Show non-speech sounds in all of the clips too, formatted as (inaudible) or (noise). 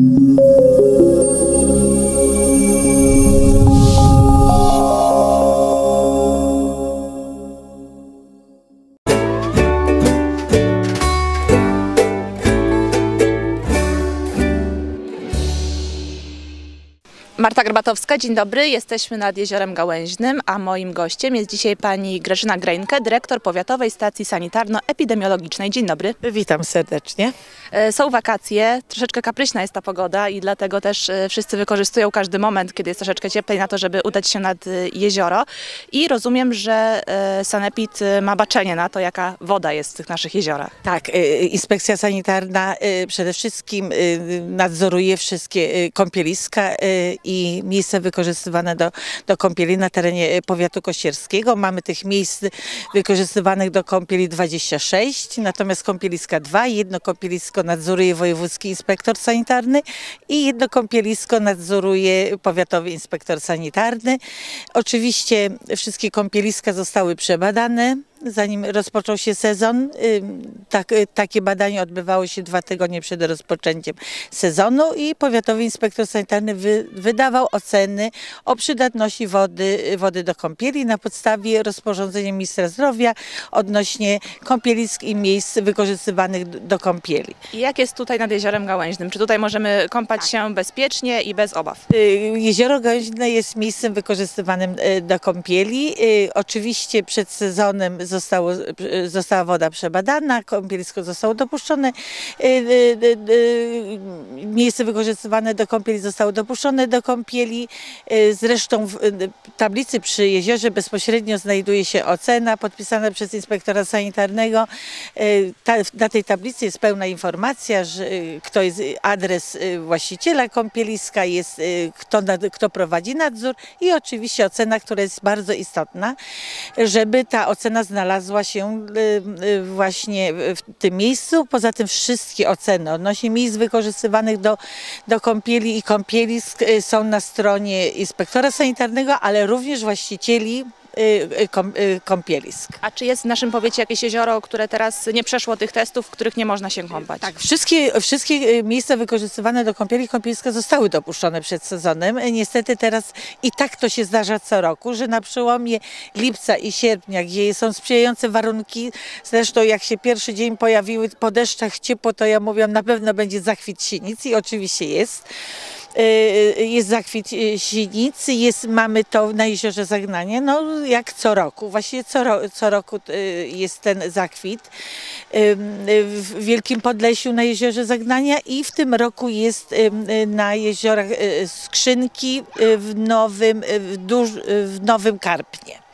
Thank you. Marta Garbatowska, dzień dobry. Jesteśmy nad Jeziorem Gałęźnym, a moim gościem jest dzisiaj pani Grażyna Greinke, dyrektor Powiatowej Stacji Sanitarno-Epidemiologicznej. Dzień dobry. Witam serdecznie. E, Są wakacje, troszeczkę kapryśna jest ta pogoda i dlatego też e, wszyscy wykorzystują każdy moment, kiedy jest troszeczkę cieplej na to, żeby udać się nad e, jezioro. I rozumiem, że Sanepid ma baczenie na to, jaka woda jest w tych naszych jeziorach. Tak, inspekcja sanitarna przede wszystkim nadzoruje wszystkie kąpieliska y, i miejsca wykorzystywane do, do kąpieli na terenie y, powiatu kościerskiego. Mamy tych miejsc wykorzystywanych do kąpieli 26, natomiast kąpieliska 2, jedno kąpielisko nadzoruje wojewódzki inspektor sanitarny i jedno kąpielisko nadzoruje powiatowy inspektor sanitarny. Oczywiście wszystkie kąpieliska zostały przebadane. Zanim rozpoczął się sezon, tak, y, takie badanie odbywało się dwa tygodnie przed rozpoczęciem sezonu i powiatowy inspektor sanitarny wy, wydawał oceny o przydatności wody, wody do kąpieli na podstawie rozporządzenia ministra zdrowia odnośnie kąpielisk i miejsc wykorzystywanych do, kąpieli. I jak jest tutaj nad Jeziorem Gałęźnym? Czy tutaj możemy kąpać się bezpiecznie i bez obaw? Y, Jezioro Gałęźne jest miejscem wykorzystywanym y, do kąpieli. Y, Oczywiście przed sezonem zostało, y, została woda przebadana, kąpielisko zostało dopuszczone, y, miejsce wykorzystywane do kąpieli zostało dopuszczone do kąpieli. Zresztą w tablicy przy jeziorze bezpośrednio znajduje się ocena podpisana przez inspektora sanitarnego. Ta, na tej tablicy jest pełna informacja, że kto jest adres właściciela kąpieliska, jest kto, kto prowadzi nadzór i oczywiście ocena, która jest bardzo istotna, żeby ta ocena znalazła się y, y, właśnie w tym miejscu. Poza tym wszystkie oceny odnośnie miejsc wykorzystywanych do, do kąpieli i kąpielisk y, są na stronie inspektora sanitarnego, ale również właścicieli kąpielisk. A czy jest w naszym powiecie jakieś jezioro, które teraz nie przeszło tych testów, w których nie można się kąpać? Tak, wszystkie, wszystkie y, miejsca wykorzystywane do kąpieli kąpieliska zostały dopuszczone przed sezonem. Y, Niestety teraz i tak to się zdarza co roku, że na przełomie lipca i sierpnia, gdzie są sprzyjające warunki, zresztą jak się pierwszy dzień pojawiły po deszczach ciepło, to ja mówiłam, na pewno będzie zachwyt sinic i oczywiście jest. Y, Jest zachwyt y, sinicy, jest, mamy to na jeziorze Zagnanie, no jak co roku, właściwie co, ro, co roku y, jest ten zakwit w Wielkim Podlesiu na jeziorze Zagnania i w tym roku jest y, na jeziorach y, Skrzynki y, w Nowym, y, w, duż, y, w Nowym Karpnie.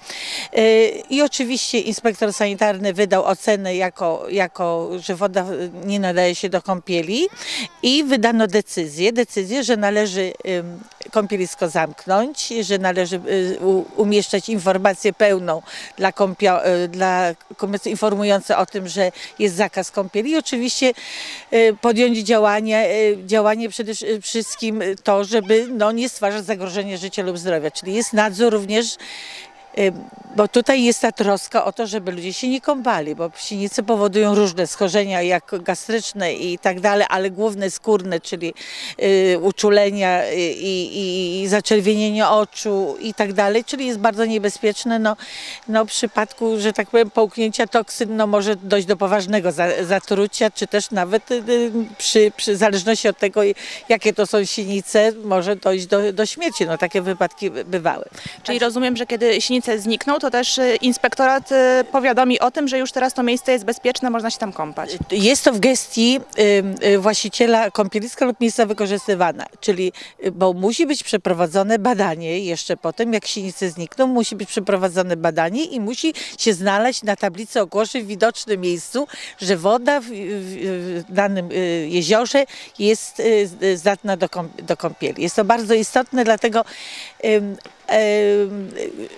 Y, I oczywiście inspektor sanitarny wydał ocenę, jako, jako, że woda nie nadaje się do kąpieli i wydano decyzję, decyzję, że należy kąpielisko zamknąć, że należy y, umieszczać informację pełną dla, kąpio, y, dla informujące o tym, że jest zakaz kąpieli. I oczywiście podjąć działanie, działanie przede wszystkim to, żeby no, nie stwarzać zagrożenia życia lub zdrowia, czyli jest nadzór również Bo tutaj jest ta troska o to, żeby ludzie się nie kąpali, bo sinice powodują różne schorzenia, jak gastryczne i tak dalej, ale główne skórne, czyli y, uczulenia y, i, zaczerwienienie oczu i tak dalej, czyli jest bardzo niebezpieczne. No, no w przypadku, że tak powiem, połknięcia toksyn, no może dojść do poważnego za, zatrucia, czy też nawet y, przy, przy zależności od tego, jakie to są sinice, może dojść do, do śmierci. No takie wypadki by- bywały. Czyli rozumiem, że kiedy sinice znikną, to też y, inspektorat y, powiadomi o tym, że już teraz to miejsce jest bezpieczne, można się tam kąpać. Jest to w gestii y, właściciela kąpieliska lub miejsca wykorzystywana, czyli y, bo musi być przeprowadzone badanie jeszcze potem, jak sinice znikną, musi być przeprowadzone badanie i musi się znaleźć na tablicy ogłoszeń w widocznym miejscu, że woda w, danym y, jeziorze jest zdatna do, kąp- do kąpieli. Jest to bardzo istotne, dlatego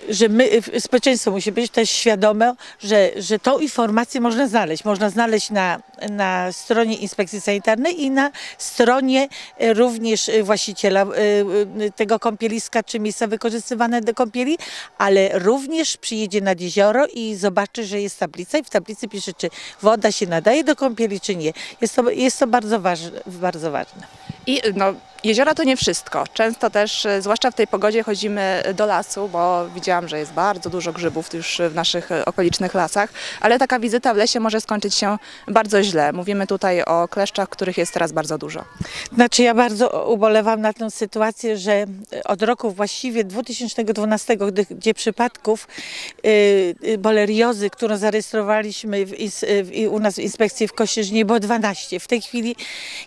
że my, społeczeństwo musi być też świadome, że, że tą informację można znaleźć. Można znaleźć na, na stronie inspekcji sanitarnej i na stronie y, również y, właściciela y, tego kąpieliska czy miejsca wykorzystywane do kąpieli, ale również przyjedzie nad jezioro i zobaczy, że jest tablica i w tablicy pisze, czy woda się nadaje do kąpieli, czy nie. Jest to, jest to bardzo, ważne, bardzo ważne. I no, jeziora to nie wszystko. Często też, e, zwłaszcza w tej pogodzie, chodzimy do lasu, bo widziałam, że jest bardzo dużo grzybów już w naszych e, okolicznych lasach, ale taka wizyta w lesie może skończyć się bardzo źle. Mówimy tutaj o kleszczach, których jest teraz bardzo dużo. Znaczy ja bardzo ubolewam na tę sytuację, że od roku właściwie 2012, gdy, gdzie przypadków boleriozy, którą zarejestrowaliśmy w, u nas w inspekcji w Kościerzynie było 12. W tej chwili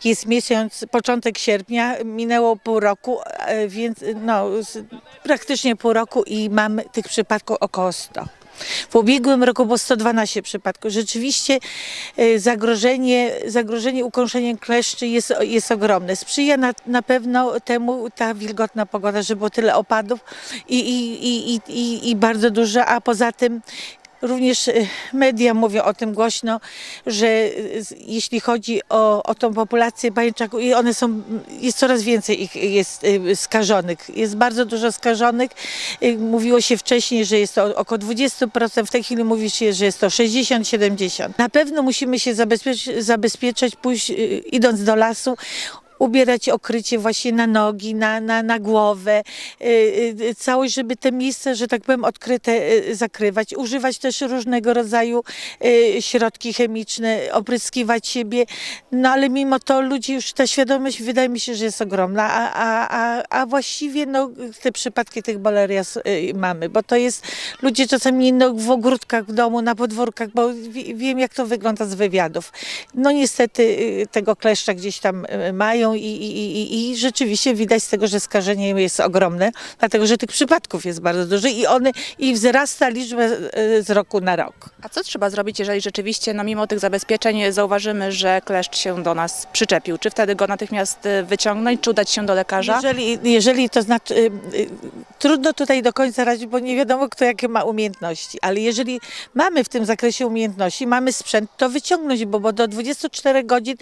jest miesiąc, początek sierpnia, minęło pół roku, e, więc no, praktycznie pół roku i mamy tych przypadków około 100. W ubiegłym roku było 112 przypadków. Rzeczywiście e, zagrożenie, zagrożenie ukąszeniem kleszczy jest, jest ogromne. Sprzyja na, na pewno temu ta wilgotna pogoda, że było tyle opadów i, i, i, i, i bardzo dużo, a poza tym Również e, media mówią o tym głośno, że z- jeśli chodzi o, o tą populację pajęczaków, i one są, jest coraz więcej ich jest e, skażonych. Jest bardzo dużo skażonych. Mówiło się wcześniej, że jest to około 20%, w tej chwili mówi się, że jest to 60-70%. Na pewno musimy się zabezpieczyć, zabezpieczać pójść, idąc do lasu, ubierać okrycie właśnie na nogi, na, na, na głowę, y, y, całość, żeby te miejsca, że tak powiem, odkryte y, zakrywać. Używać też różnego rodzaju y, środki chemiczne, opryskiwać siebie. No ale mimo to ludzi już ta świadomość wydaje mi się, że jest ogromna, a, a, a, a właściwie no, te przypadki tych bolerias y, mamy, bo to jest ludzie czasami no, w ogródkach w domu, na podwórkach, bo wi- wiem jak to wygląda z wywiadów. No niestety y, tego kleszcza gdzieś tam y, mają i, i, i, i rzeczywiście widać z tego, że skażenie jest ogromne, dlatego że tych przypadków jest bardzo dużo i one i wzrasta liczba y, z roku na rok. A co trzeba zrobić, jeżeli rzeczywiście, no mimo tych zabezpieczeń, zauważymy, że kleszcz się do nas przyczepił? Czy wtedy go natychmiast y, wyciągnąć, czy udać się do lekarza? Jeżeli, jeżeli to znaczy, y, y, trudno tutaj do końca radzić, bo nie wiadomo kto jakie ma umiejętności, ale jeżeli mamy w tym zakresie umiejętności, mamy sprzęt, to wyciągnąć, bo, bo do 24 godzin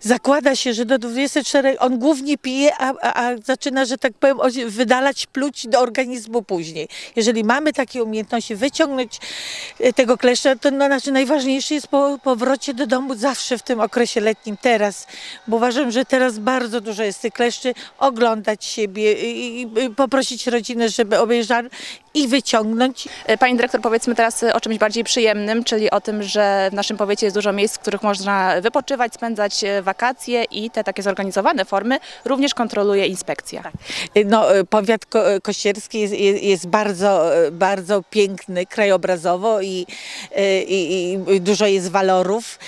zakłada się, że do 24 on głównie pije, a, a, a zaczyna, że tak powiem, wydalać pluć do organizmu później. Jeżeli mamy takie umiejętności, wyciągnąć y, tego kleszcza, to no, znaczy najważniejsze jest po powrocie do domu zawsze w tym okresie letnim, teraz, bo uważam, że teraz bardzo dużo jest tych kleszczy, oglądać siebie i, i, i poprosić rodzinę, żeby obejrzali i wyciągnąć. E, Pani dyrektor, powiedzmy teraz o czymś bardziej przyjemnym, czyli o tym, że w naszym powiecie jest dużo miejsc, w których można wypoczywać, spędzać e, wakacje i te takie zorganizowane formy również kontroluje inspekcja. No, y, powiat ko- kościerski jest, jest, jest bardzo, bardzo piękny krajobrazowo i, i, i dużo jest walorów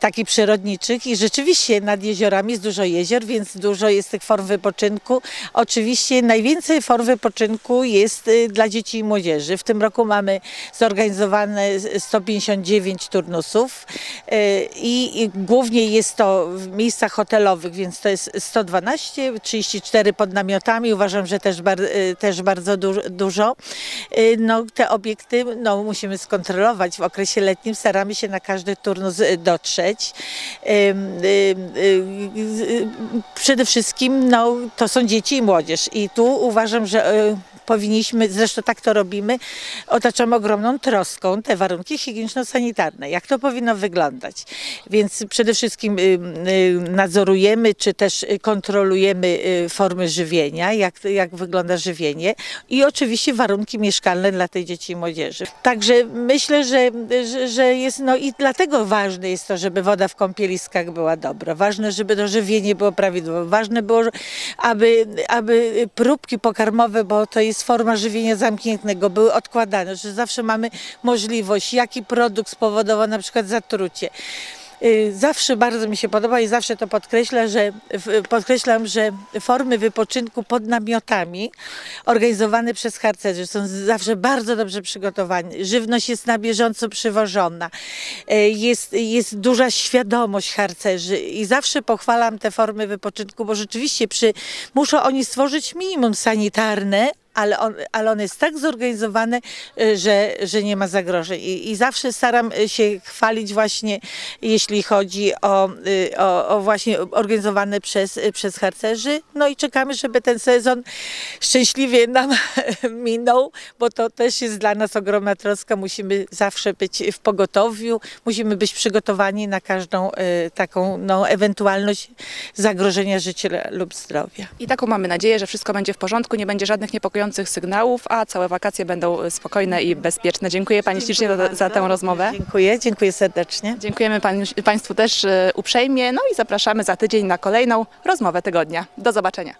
takich przyrodniczych i rzeczywiście nad jeziorami jest dużo jezior, więc dużo jest tych form wypoczynku. Oczywiście najwięcej form wypoczynku jest y, dla dzieci i młodzieży. W tym roku mamy zorganizowane 159 turnusów y, i, głównie jest to w miejscach hotelowych, więc to jest 112, 34 pod namiotami. Uważam, że też, y, też bardzo du, dużo. Y, No, te obiekty no, musimy skontrolować. W okresie letnim staramy się na każdy turnus y, dotrzeć. Y, Przede wszystkim no, to są dzieci i młodzież. I tu uważam, że y, powinniśmy, zresztą tak to robimy, otaczamy ogromną troską te warunki higieniczno-sanitarne. Jak to powinno wyglądać? Więc przede wszystkim y, y, nadzorujemy, czy też kontrolujemy y, formy żywienia, jak, jak wygląda żywienie i oczywiście warunki mieszkalne dla tej dzieci i młodzieży. Także myślę, że, że, że jest, no i dlatego ważne jest to, żeby woda w kąpieliskach była dobra. Ważne, żeby to żywienie było prawidłowe. Ważne było, aby, aby próbki pokarmowe, bo to jest forma żywienia zamkniętego, były odkładane, że zawsze mamy możliwość, jaki produkt spowodował na przykład zatrucie. Y, Zawsze bardzo mi się podoba i zawsze to podkreślam, że, podkreślam, że formy wypoczynku pod namiotami organizowane przez harcerzy są zawsze bardzo dobrze przygotowane. Żywność jest na bieżąco przywożona. Y, Jest, jest duża świadomość harcerzy i zawsze pochwalam te formy wypoczynku, bo rzeczywiście przy, muszą oni stworzyć minimum sanitarne, ale on, ale on jest tak zorganizowany, y, że, że nie ma zagrożeń. I, I zawsze staram y, się chwalić właśnie, jeśli chodzi o, y, o, o właśnie organizowane przez, przez harcerzy. No i czekamy, żeby ten sezon szczęśliwie nam (laughs) minął, bo to też jest dla nas ogromna troska. Musimy zawsze być w pogotowiu, musimy być przygotowani na każdą taką no, ewentualność zagrożenia życia lub zdrowia. I taką mamy nadzieję, że wszystko będzie w porządku, nie będzie żadnych niepokojących sygnałów, a całe wakacje będą spokojne i bezpieczne. Dziękuję Pani ślicznie za, za tę rozmowę. Dziękuję, dziękuję serdecznie. Dziękujemy Państwu też e, uprzejmie, no i zapraszamy za tydzień na kolejną rozmowę tygodnia. Do zobaczenia.